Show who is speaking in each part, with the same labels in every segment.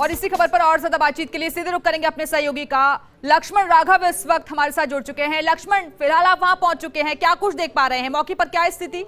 Speaker 1: और इसी खबर पर और ज़्यादा बातचीत के लिए सीधे रुक करेंगे अपने सहयोगी का। लक्ष्मण राघव इस वक्त हमारे साथ जुड़ चुके हैं। लक्ष्मण, फ़िलहाल आप वहाँ पहुँच चुके हैं। क्या कुछ देख पा रहे हैं? मौके पर क्या स्थिति?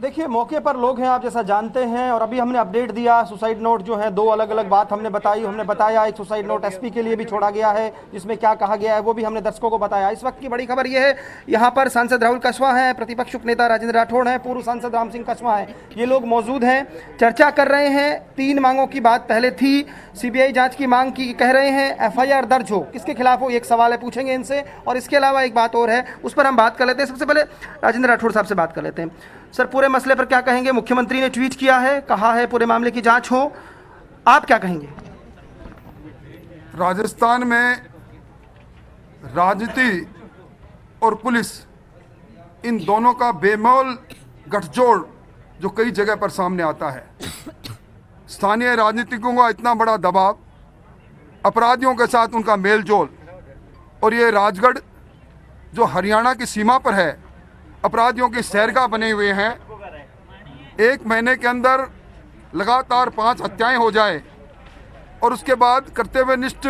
Speaker 2: देखिए, मौके पर लोग हैं, आप जैसा जानते हैं, और अभी हमने अपडेट दिया, सुसाइड नोट जो है, दो अलग अलग बात हमने बताई, हमने बताया, एक सुसाइड नोट एसपी के लिए भी छोड़ा गया है, जिसमें क्या कहा गया है, वो भी हमने दर्शकों को बताया। इस वक्त की बड़ी खबर ये है, यहाँ पर सांसद राहुल कशवा है, प्रतिपक्ष नेता राजेंद्र राठौड़ है, पूर्व सांसद राम सिंह कशवा है। ये लोग मौजूद हैं, चर्चा कर रहे हैं, तीन मांगों की बात पहले थी, सीबीआई जाँच की मांग की, कह रहे हैं, एफआईआर दर्ज हो। किसके खिलाफ हो एक सवाल है, पूछेंगे इनसे, और इसके अलावा एक बात और है, उस पर हम बात कर लेते हैं। सबसे पहले राजेंद्र राठौड़ साहब से बात कर लेते हैं। सर, पूरे मसले पर क्या कहेंगे? मुख्यमंत्री ने ट्वीट किया है, कहा है, पूरे मामले की जाँच हो। आप क्या कहेंगे?
Speaker 3: राजस्थान में राजनीति और पुलिस, इन दोनों का बेमोल गठजोड़ जो कई जगह पर सामने आता है। स्थानीय राजनीतिकों का इतना बड़ा दबाव, अपराधियों के साथ उनका मेलजोल, और ये राजगढ़, जो हरियाणा की सीमा पर है अपराधियों की सैरगाह बने हुए हैं। एक महीने के अंदर लगातार पाँच हत्याएँ हो जाए और उसके बाद कर्तव्यनिष्ठ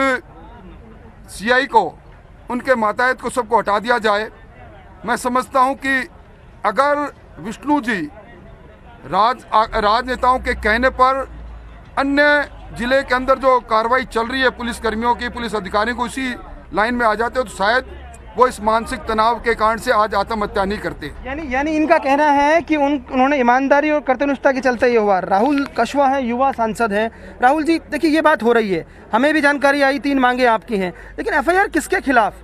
Speaker 3: सीआई को, उनके मातायत को सबको हटा दिया जाए। मैं समझता हूँ कि अगर विष्णु जी राज, राजनेताओं के कहने पर अन्य ज़िले के अंदर जो कार्रवाई चल रही है पुलिस कर्मियों की, पुलिस अधिकारियों को इसी लाइन में आ जाते हो तो शायद वो इस मानसिक तनाव के कारण से आज आत्महत्या नहीं करते।
Speaker 2: यानी यानी इनका कहना है कि उन उन्होंने ईमानदारी और कर्तव्यनिष्ठता के चलते ये हुआ। राहुल कशवा है युवा सांसद हैं। राहुल जी देखिए ये बात हो रही है। हमें भी जानकारी आई तीन मांगे आपकी हैं। लेकिन एफआईआर किसके खिलाफ?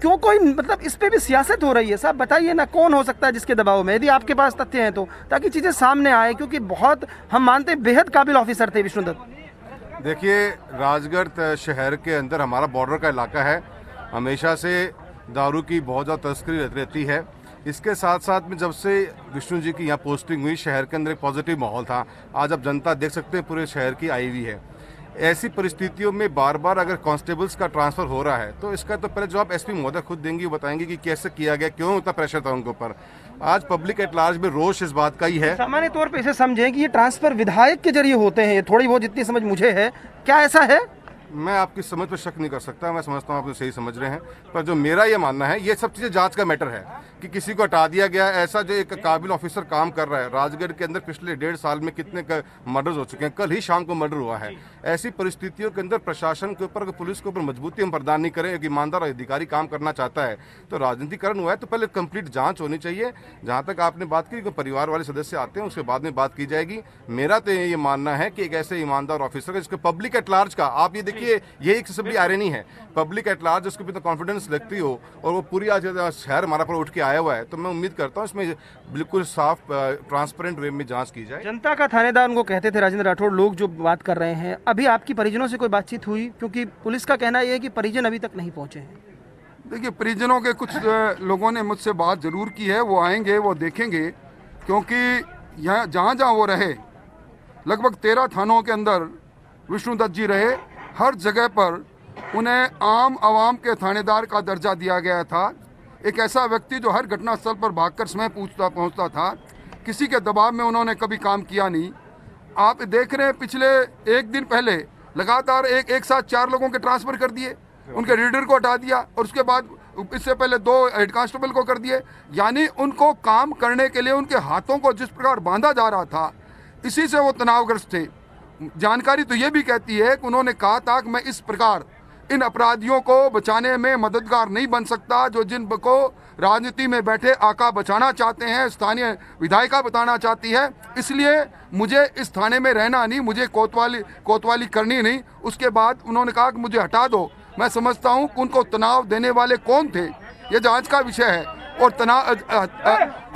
Speaker 2: क्यों कोई मतलब इस पे भी सियासत हो रही है? साहब बताइए ना कौन हो सकता है जिसके दबाव में? यदि आपके पास तथ्य हैं तो ताकि चीज़ें सामने आए क्योंकि बहुत हम मानते हैं बेहद काबिल ऑफिसर थे विष्णुदत्त
Speaker 4: देखिए राजगढ़ शहर के अंदर हमारा बॉर्डर का इलाका है। हमेशा से दारू की बहुत ज़्यादा तस्करी रहती है। इसके साथ साथ में जब से विष्णु जी की यहाँ पोस्टिंग हुई, शहर के अंदर एक पॉजिटिव माहौल था। आज आप जनता देख सकते हैं, पूरे शहर की आई हुई है। ऐसी परिस्थितियों में बार बार अगर कांस्टेबल्स का ट्रांसफ़र हो रहा है तो इसका तो पहले जवाब एसपी महोदय खुद देंगे बताएँगे कि कैसे किया गया, क्यों उतना प्रेशर था उनके ऊपर। आज पब्लिक एट लार्ज में रोष इस बात का ही है।
Speaker 2: सामान्य तौर पर इसे समझें कि ये ट्रांसफ़र विधायक के ज़रिए होते हैं थोड़ी बहुत जितनी समझ मुझे है। क्या ऐसा है?
Speaker 4: मैं आपकी समझ पर शक नहीं कर सकता, मैं समझता हूँ आप तो सही समझ रहे हैं, पर जो मेरा ये मानना है, ये सब चीज़ें जाँच का मैटर है कि किसी को हटा दिया गया ऐसा जो एक काबिल ऑफिसर काम कर रहा है। राजगढ़ के अंदर पिछले डेढ़ साल में कितने मर्डर्स हो चुके हैं, कल ही शाम को मर्डर हुआ है। ऐसी परिस्थितियों के अंदर प्रशासन के ऊपर पुलिस के ऊपर मजबूती हम प्रदान नहीं करें, एक ईमानदार अधिकारी काम करना चाहता है तो राजनीतिकरण हुआ है तो पहले कंप्लीट जाँच होनी चाहिए। जहाँ तक आपने बात की परिवार वाले सदस्य आते हैं, उसके बाद में बात की जाएगी। मेरा तो ये मानना है कि एक ऐसे ईमानदार ऑफिसर जिसके पब्लिक एट लार्ज का, आप ये देखिए ये एक सिंपली आयरनी है। पब्लिक एट लार्ज उसके ऊपर कॉन्फिडेंस लगती हो और वो पूरी आज शहर हमारा पर उठ के आया हुआ है तो मैं उम्मीद करता हूँ इसमें बिल्कुल साफ़ ट्रांसपेरेंट वे में जाँच की जाए।
Speaker 2: जनता का थानेदार उनको कहते थे राजेंद्र राठौड़ लोग जो बात कर रहे हैं अभी आपकी परिजनों से कोई बातचीत हुई? क्योंकि पुलिस का कहना यह है कि परिजन अभी तक नहीं पहुँचे हैं।
Speaker 3: देखिए परिजनों के कुछ लोगों ने मुझसे बात ज़रूर की है वो आएँगे वो देखेंगे क्योंकि यहाँ जहाँ जहाँ वो रहे लगभग तेरह थानों के अंदर विष्णुदत्त जी रहे हर जगह पर उन्हें आम आवाम के थानेदार का दर्जा दिया गया था। एक ऐसा व्यक्ति जो हर घटनास्थल पर भागकर समय पूछता पहुँचता था। किसी के दबाव में उन्होंने कभी काम किया नहीं। आप देख रहे हैं, पिछले एक दिन पहले लगातार एक एक साथ चार लोगों के ट्रांसफ़र कर दिए। उनके रीडर को हटा दिया और उसके बाद इससे पहले दो हेड कांस्टेबल को कर दिए। यानी उनको काम करने के लिए उनके हाथों को जिस प्रकार बांधा जा रहा था, इसी से वो तनावग्रस्त थे। जानकारी तो ये भी कहती है कि उन्होंने कहा था कि मैं इस प्रकार इन अपराधियों को बचाने में मददगार नहीं बन सकता, जो जिन को राजनीति में बैठे आका बचाना चाहते हैं, स्थानीय विधायिका बताना चाहती है। इसलिए मुझे इस थाने में रहना नहीं, मुझे कोतवाली कोतवाली करनी नहीं। उसके बाद उन्होंने कहा कि मुझे हटा दो। मैं समझता हूँ उनको तनाव देने वाले कौन थे। ये जाँच का विषय है। और तनाव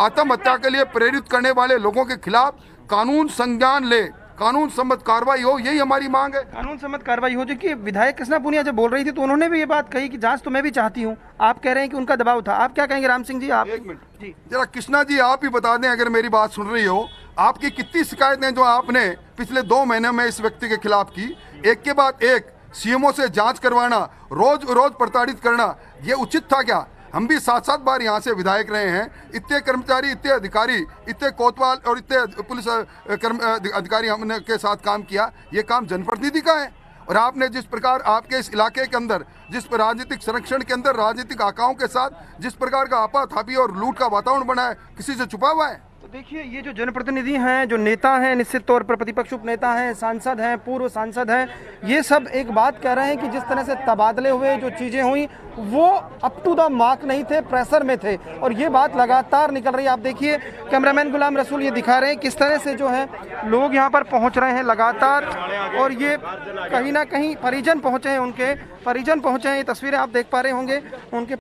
Speaker 3: आत्महत्या के लिए प्रेरित करने वाले लोगों के खिलाफ कानून संज्ञान ले। कानून सम्मत कार्रवाई हो यही हमारी मांग है।
Speaker 2: कानून सम्मत कार्रवाई हो जो कि विधायक कृष्णा पुनिया जब बोल रही थी तो उन्होंने भी ये बात कही कि जाँच तो मैं भी चाहती हूँ। आप कह रहे हैं कि उनका दबाव था। आप क्या कहेंगे राम सिंह जी आप?
Speaker 3: एक मिनट। जी। जरा कृष्णा जी आप ही बता दें अगर मेरी बात सुन रही हो आपकी कितनी शिकायतें जो आपने पिछले दो महीने में इस व्यक्ति के खिलाफ की? एक के बाद एक सीएमओ से जाँच करवाना रोज रोज प्रताड़ित करना ये उचित था क्या? हम भी सात सात बार यहाँ से विधायक रहे हैं। इतने कर्मचारी, इतने अधिकारी, इतने कोतवाल और इतने पुलिस कर्म अधिकारी हमने के साथ काम किया। ये काम जनप्रतिनिधि का है। और आपने जिस प्रकार आपके इस इलाके के अंदर, जिस राजनीतिक संरक्षण के अंदर, राजनीतिक आकाओं के साथ, जिस प्रकार का आपाधापी और लूट का वातावरण बना है, किसी से छुपा हुआ है?
Speaker 2: तो देखिए, ये जो जनप्रतिनिधि हैं, जो नेता हैं, निश्चित तौर पर प्रतिपक्ष उपनेता हैं, सांसद हैं, पूर्व सांसद हैं, ये सब एक बात कह रहे हैं कि जिस तरह से तबादले हुए जो चीज़ें हुई, वो अप टू द मार्क नहीं थे प्रेशर में थे। और ये बात लगातार निकल रही है। आप देखिए कैमरामैन गुलाम रसूल ये दिखा रहे हैं किस तरह से जो है, लोग यहाँ पर पहुँच रहे हैं लगातार। और ये कहीं ना कहीं परिजन पहुँचे हैं उनके, परिजन पहुँचे हैं, ये तस्वीरें आप देख पा रहे होंगे, उनके